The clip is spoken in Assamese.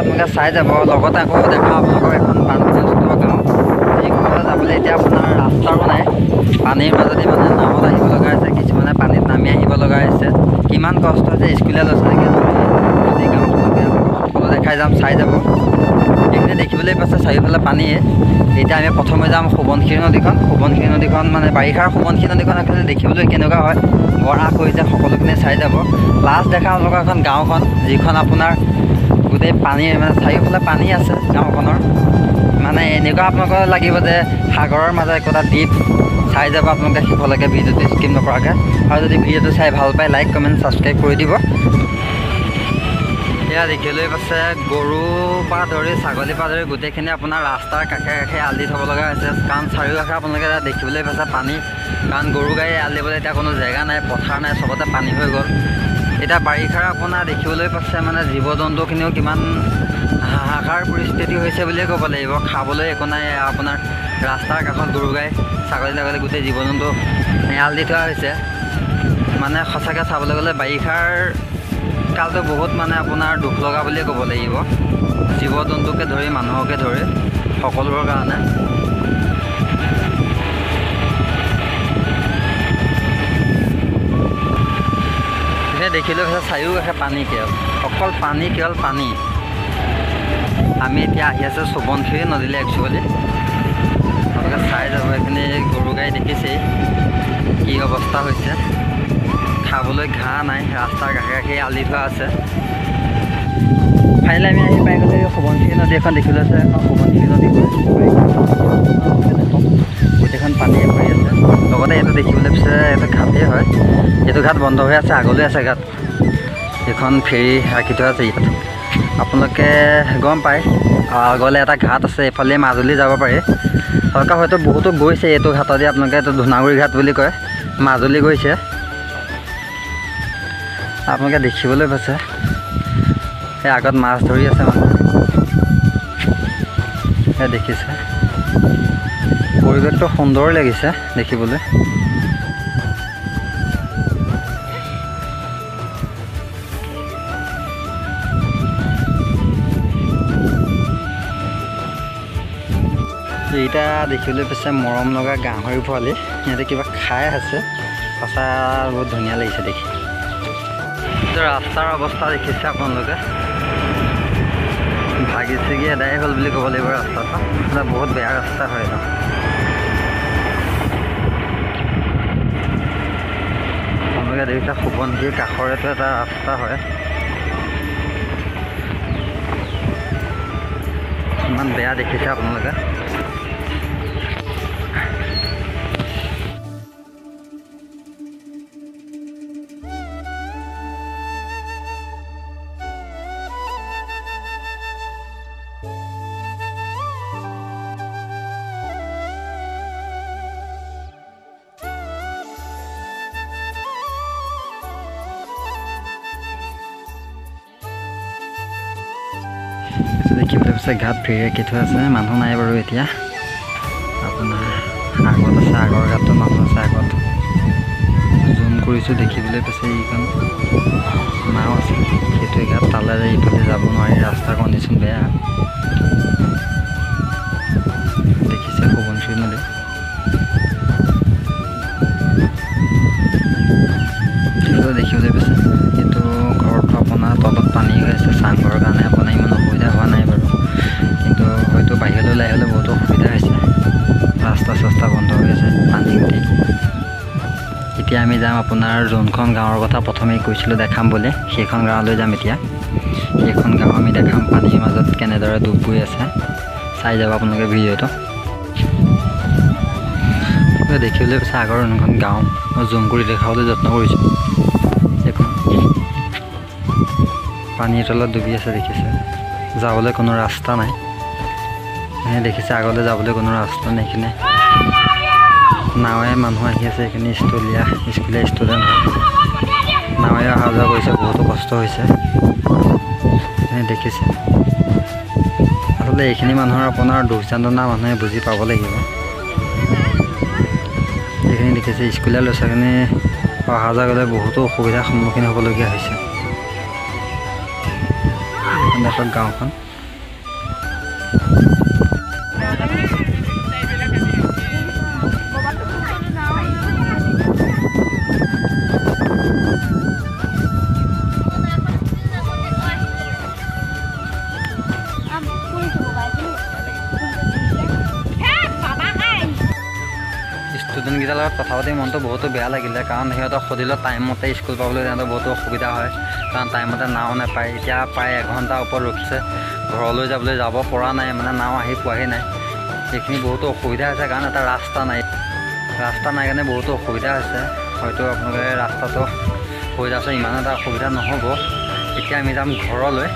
আপোনালোকে চাই যাব লগতে আকৌ দেখাওঁ আপোনালোকৰ এখন বানপানীযুক্ত গাঁও যিখনলৈ যাবলৈ এতিয়া আপোনাৰ ৰাস্তাও নাই পানীৰ মাজতে মানে নাৱত আহিব লগা হৈছে কিছুমানে পানীত নামি আহিব লগা হৈছে। কিমান কষ্ট হৈছে স্কুলীয়া ল'ৰা ছোৱালীকে গাঁওখনকে সকলো দেখাই যাম চাই যাব। এইখিনি দেখিবলৈ পাইছে চাৰিওফালে পানীয়ে। এতিয়া আমি প্ৰথমে যাম সোৱণশিৰি নদীখন। সোৱণশিৰি নদীখন মানে বাৰিষাৰ সোৱণশিৰি নদীখন এফালে দেখিবলৈ কেনেকুৱা হয় গৰাখ হৈছে সকলোখিনি চাই যাব। লাষ্ট দেখা আপোনালোকৰ এখন গাঁওখন যিখন আপোনাৰ গোটেই পানীৰ মানে চাৰিওফালে পানী আছে গাঁওখনৰ। মানে এনেকুৱা আপোনালোকৰ লাগিব যে সাগৰৰ মাজত একোটা দ্বীপ চাই যাব আপোনালোকে শেষলৈকে ভিডিঅ'টো স্কিপ নকৰাকৈ। আৰু যদি ভিডিঅ'টো চাই ভাল পায় লাইক কমেণ্ট ছাবস্ক্ৰাইব কৰি দিব। এয়া দেখিবলৈ পাইছে গৰুৰ পৰা ধৰি ছাগলীৰ পৰা ধৰি গোটেইখিনি আপোনাৰ ৰাস্তাৰ কাষে কাষে আল থ'ব লগা হৈছে। কাৰণ চাৰিওকাষে আপোনালোকে দেখিবলৈ পাইছে পানী। কাৰণ গৰু গাড়ী আল দিবলৈ এতিয়া কোনো জেগা নাই পথাৰ নাই চবতে পানী হৈ গ'ল। এতিয়া বাৰিষাৰ আপোনাৰ দেখিবলৈ পাইছে মানে জীৱ জন্তুখিনিও কিমান হাহাকাৰ পৰিস্থিতি হৈছে বুলিয়ে ক'ব লাগিব। খাবলৈ একো নাই আপোনাৰ ৰাস্তাৰ কাষত গৰু গাই ছাগলী তাগলী গোটেই জীৱ জন্তু এৰাল দি থোৱা হৈছে। মানে সঁচাকৈ চাবলৈ গ'লে বাৰিষাৰ কালটো বহুত মানে আপোনাৰ দুখ লগা বুলিয়ে ক'ব লাগিব। জীৱ জন্তুকে ধৰি মানুহকে ধৰি সকলোৰে কাৰণে। সেই দেখিলোঁ পিছত চাৰিওকাষে পানী কেৱল। অকল পানী কেৱল পানী। আমি এতিয়া আহি আছোঁ সোৱণশিৰি নদীলৈ একচুৱেলি আপোনালোকে চাই যাব এইখিনি গৰু গাড়ী দেখিছেই কি অৱস্থা হৈছে। খাবলৈ ঘাঁহ নাই ৰাস্তাৰ কাষে কাষে আলি থোৱা আছে। ফাইনেলি আমি আহি পাই গ'লে সোৱণশিৰি নদী এখন দেখিলোঁ আছে এখন সোৱণশিৰি নদী গোটেইখন পানীয়ে ভৰি আছে। লগতে এইটো দেখিবলৈ পিছে এইটো ঘাটেই হয়। এইটো ঘাট বন্ধ হৈ আছে আগলৈ আছে ঘাট। এইখন ফেৰী ৰাখি থোৱা আছে ইয়াত আপোনালোকে গম পায় আগলৈ এটা ঘাট আছে এইফালে মাজুলী যাব পাৰি। চৰকাৰ হয়তো বহুতো গৈছে এইটো ঘাটেদি আপোনালোকে এইটো ধূনাগুৰি ঘাট বুলি কয়। মাজুলী গৈছে। আপোনালোকে দেখিবলৈ পাইছে। সেই আগত মাছ ধৰি আছে মানুহে। দেখিছে। পৰিৱেশটো সুন্দৰ লাগিছে দেখিবলৈ। এইটা দেখিবলৈ পাইছে মৰম লগা গাহৰি পোৱালি। সিহঁতে কিবা খাই আছে। সঁচা বহুত ধুনীয়া লাগিছে দেখি। ৰাস্তাৰ অৱস্থা দেখিছে আপোনালোকে। ভাগি ছিগি এদাই হ'ল বুলি ক'ব লাগিব ৰাস্তাটো। বহুত বেয়া ৰাস্তা হয় ন আপোনালোকে দেখিছে সোৱণশিৰিৰ কাষৰেতো এটা ৰাস্তা হয়। ইমান বেয়া দেখিছে আপোনালোকে। দেখিবলৈ পাইছে ঘাট ফেৰী ৰাখি থোৱা আছে মানুহ নাই বাৰু এতিয়া। আপোনাৰ আগত আছে আগৰ ঘাটটো মানুহ আছে আগত। জুম কৰিছোঁ দেখিবলৈ পাইছে এইখন। নাও আছে সেইটোৱে ঘাট তালে যায় ইফালে যাব নোৱাৰি ৰাস্তাৰ কণ্ডিশ্যন বেয়া। দেখিছে সোৱণশিৰি নদী দেখিবলৈ পাইছে। এতিয়া আমি যাম আপোনাৰ যোনখন গাঁৱৰ কথা প্ৰথমেই কৈছিলোঁ দেখাম বুলি সেইখন গাঁৱলৈ যাম এতিয়া। সেইখন গাঁও আমি দেখাম পানীৰ মাজত কেনেদৰে ডুব গৈ আছে। চাই যাব আপোনালোকে ভিডিঅ'টো। দেখিবলৈ পাইছে আগৰ যোনখন গাঁও মই জুম কৰি দেখাবলৈ যত্ন কৰিছোঁ। এইখন পানীৰ তলত ডুবি আছে দেখিছে। যাবলৈ কোনো ৰাস্তা নাই। দেখিছে আগলৈ যাবলৈ কোনো ৰাস্তা নাই এইখিনি নাৱে মানুহ আহি আছে এইখিনি স্কুলীয়া স্কুলীয়া ষ্টুডেণ্ট হয়। নাৱে অহা যোৱা কৰিছে বহুতো কষ্ট হৈছে। দেখিছে। আচলতে এইখিনি মানুহৰ আপোনাৰ দুখ যাতনা মানুহে বুজি পাব লাগিব। এইখিনি দেখিছে স্কুলীয়া ল'ৰা ছোৱালীখিনি অহা যোৱা গ'লে বহুতো অসুবিধাৰ সন্মুখীন হ'বলগীয়া হৈছে। গাঁওখন। কথা পাতি মনটো বহুতো বেয়া লাগিলে। কাৰণ সিহঁতক সুধিলে টাইমমতে স্কুল পাবলৈ সিহঁতৰ বহুতো অসুবিধা হয়। কাৰণ টাইমমতে নাও নাপায়। এতিয়া প্ৰায় এঘণ্টাৰ ওপৰত ৰখিছে। ঘৰলৈ যাবলৈ যাব পৰা নাই। মানে নাও আহি পোৱাহি নাই। সেইখিনি বহুতো অসুবিধা হৈছে। কাৰণ এটা ৰাস্তা নাই। ৰাস্তা নাই কাৰণে বহুতো অসুবিধা হৈছে। হয়তো আপোনালোকে ৰাস্তাটো হৈ যাচ্ছে ইমান এটা অসুবিধা নহ'ব। এতিয়া আমি যাম ঘৰলৈ।